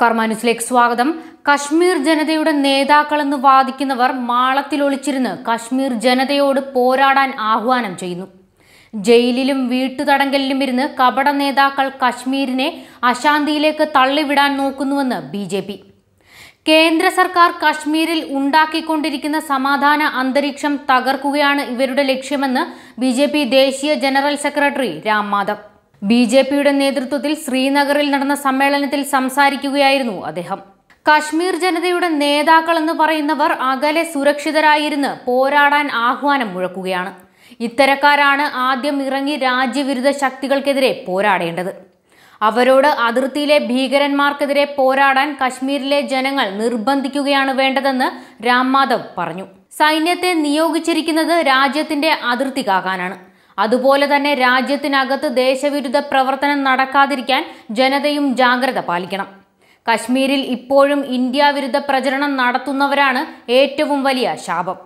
കർമാനുസിലേക്ക് സ്വാഗതം. കശ്മീർ ജനതയുടെ നേതാക്കളെന്ന് വാദിക്കുന്നവർ മാളത്തിൽ ഒളിച്ചിരുന്ന് കശ്മീർ ജനതയോട് പോരാടാൻ ആഹ്വാനം ചെയ്യുന്നു. ജയിലിലും വീട്ടുതടങ്കലിലും ഇരുന്ന് കപട നേതാക്കൾ കശ്മീരിനെ അശാന്തിയിലേക്ക് തള്ളിവിടാൻ നോക്കുന്നുവെന്ന് ബി ജെ പി. കേന്ദ്ര സർക്കാർ കശ്മീരിൽ ഉണ്ടാക്കിക്കൊണ്ടിരിക്കുന്ന സമാധാന അന്തരീക്ഷം തകർക്കുകയാണ് ഇവരുടെ ലക്ഷ്യമെന്ന് ബി ദേശീയ general secretary Ram Madhav. B J പിയുടെ നേതൃത്വത്തിൽ ശ്രീനഗറിൽ നടന്ന സമ്മേളനത്തിൽ സംസാരിക്കുകയായിരുന്നു അദ്ദേഹം. കശ്മീർ ജനതയുടെ നേതാക്കളെന്ന് പറയുന്നവർ അകലെ സുരക്ഷിതരായിരുന്ന് പോരാടാൻ ആഹ്വാനം മുഴക്കുകയാണ്. ഇത്തരക്കാരാണ് ആദ്യം ഇറങ്ങി രാജ്യവിരുദ്ധ ശക്തികൾക്കെതിരെ പോരാടേണ്ടത്. അവരോട് അതിർത്തിയിലെ ഭീകരന്മാർക്കെതിരെ പോരാടാൻ കശ്മീരിലെ ജനങ്ങൾ നിർബന്ധിക്കുകയാണ് വേണ്ടതെന്ന് രാം മാധവ് പറഞ്ഞു. സൈന്യത്തെ നിയോഗിച്ചിരിക്കുന്നത് രാജ്യത്തിന്റെ അതിർത്തി കാക്കാനാണ്. അതുപോലെ തന്നെ രാജ്യത്തിനകത്ത് ദേശവിരുദ്ധ പ്രവർത്തനം നടക്കാതിരിക്കാൻ ജനതയും ജാഗ്രത പാലിക്കണം. കശ്മീരിൽ ഇപ്പോഴും ഇന്ത്യ വിരുദ്ധ പ്രചരണം നടത്തുന്നവരാണ് ഏറ്റവും വലിയ ശാപം.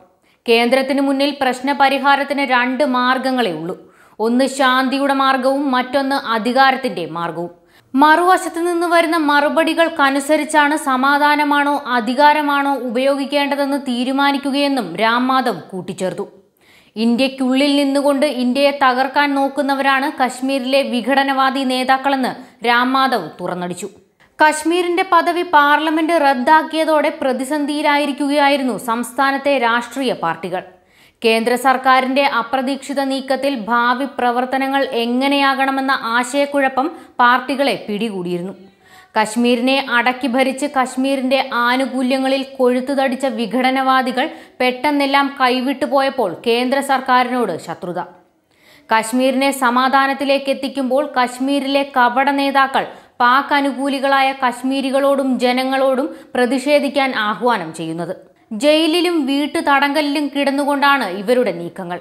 കേന്ദ്രത്തിന് മുന്നിൽ പ്രശ്നപരിഹാരത്തിന് രണ്ട് മാർഗങ്ങളേ ഉള്ളൂ. ഒന്ന് ശാന്തിയുടെ മാർഗവും മറ്റൊന്ന് അധികാരത്തിന്റെ മാർഗവും. മറുവശത്ത് നിന്ന് വരുന്ന മറുപടികൾക്കനുസരിച്ചാണ് സമാധാനമാണോ അധികാരമാണോ ഉപയോഗിക്കേണ്ടതെന്ന് തീരുമാനിക്കുകയെന്നും രാം മാധവ് കൂട്ടിച്ചേർത്തു. ഇന്ത്യക്കുള്ളിൽ നിന്നുകൊണ്ട് ഇന്ത്യയെ തകർക്കാൻ നോക്കുന്നവരാണ് കശ്മീരിലെ വിഘടനവാദി നേതാക്കളെന്ന് രാം മാധവ് തുറന്നടിച്ചു. കശ്മീരിന്റെ പദവി പാർലമെന്റ് റദ്ദാക്കിയതോടെ പ്രതിസന്ധിയിലായിരിക്കുകയായിരുന്നു സംസ്ഥാനത്തെ രാഷ്ട്രീയ പാർട്ടികൾ. കേന്ദ്ര സർക്കാരിന്റെ അപ്രതീക്ഷിത നീക്കത്തിൽ ഭാവി പ്രവർത്തനങ്ങൾ എങ്ങനെയാകണമെന്ന ആശയക്കുഴപ്പം പാർട്ടികളെ പിടികൂടിയിരുന്നു. കശ്മീരിനെ അടക്കി ഭരിച്ച് കശ്മീരിന്റെ ആനുകൂല്യങ്ങളിൽ കൊഴുത്തുതടിച്ച വിഘടനവാദികൾ പെട്ടെന്നെല്ലാം കൈവിട്ടു പോയപ്പോൾ കേന്ദ്ര സർക്കാരിനോട് ശത്രുത. കശ്മീരിനെ സമാധാനത്തിലേക്ക് എത്തിക്കുമ്പോൾ കശ്മീരിലെ കപട നേതാക്കൾ പാക് അനുകൂലികളായ കശ്മീരികളോടും ജനങ്ങളോടും പ്രതിഷേധിക്കാൻ ആഹ്വാനം ചെയ്യുന്നത്. ജയിലിലും വീട്ടു തടങ്കലിലും കിടന്നുകൊണ്ടാണ് ഇവരുടെ നീക്കങ്ങൾ.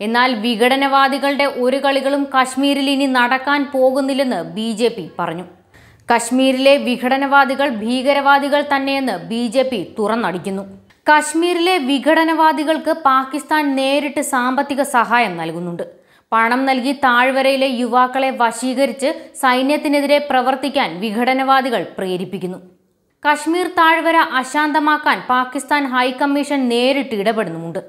എന്നാൽ വിഘടനവാദികളുടെ ഒരു കളികളും കശ്മീരിൽ ഇനി നടക്കാൻ പോകുന്നില്ലെന്ന് ബി പറഞ്ഞു. കശ്മീരിലെ വിഘടനവാദികൾ ഭീകരവാദികൾ തന്നെയെന്ന് ബി ജെ പി തുറന്നടിക്കുന്നു. കശ്മീരിലെ വിഘടനവാദികൾക്ക് പാകിസ്ഥാൻ നേരിട്ട് സാമ്പത്തിക സഹായം നൽകുന്നുണ്ട്. പണം നൽകി താഴ്വരയിലെ യുവാക്കളെ വശീകരിച്ച് സൈന്യത്തിനെതിരെ പ്രവർത്തിക്കാൻ വിഘടനവാദികൾ പ്രേരിപ്പിക്കുന്നു. കശ്മീർ താഴ്വര അശാന്തമാക്കാൻ പാകിസ്ഥാൻ ഹൈക്കമ്മീഷൻ നേരിട്ട് ഇടപെടുന്നുമുണ്ട്.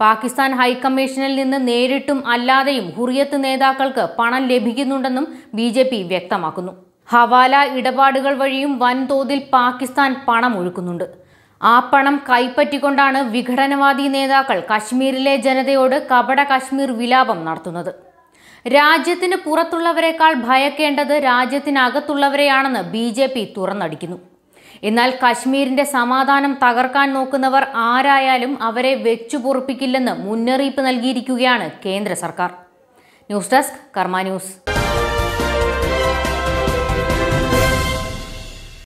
പാകിസ്ഥാൻ ഹൈക്കമ്മീഷനിൽ നിന്ന് നേരിട്ടും അല്ലാതെയും ഹുറിയത്ത് നേതാക്കൾക്ക് പണം ലഭിക്കുന്നുണ്ടെന്നും ബി വ്യക്തമാക്കുന്നു. ഹവാല ഇടപാടുകൾ വഴിയും വൻതോതിൽ പാകിസ്ഥാൻ പണം ഒഴുക്കുന്നുണ്ട്. ആ പണം കൈപ്പറ്റിക്കൊണ്ടാണ് വിഘടനവാദി നേതാക്കൾ കശ്മീരിലെ ജനതയോട് കപട കശ്മീർ വിലാപം നടത്തുന്നത്. രാജ്യത്തിന് പുറത്തുള്ളവരെക്കാൾ ഭയക്കേണ്ടത് രാജ്യത്തിനകത്തുള്ളവരെയാണെന്ന് ബി ജെ പി തുറന്നടിക്കുന്നു. എന്നാൽ കശ്മീരിന്റെ സമാധാനം തകർക്കാൻ നോക്കുന്നവർ ആരായാലും അവരെ വെച്ചു പൊറുപ്പിക്കില്ലെന്ന് മുന്നറിയിപ്പ് നൽകിയിരിക്കുകയാണ് കേന്ദ്ര സർക്കാർ. News desk Karma news.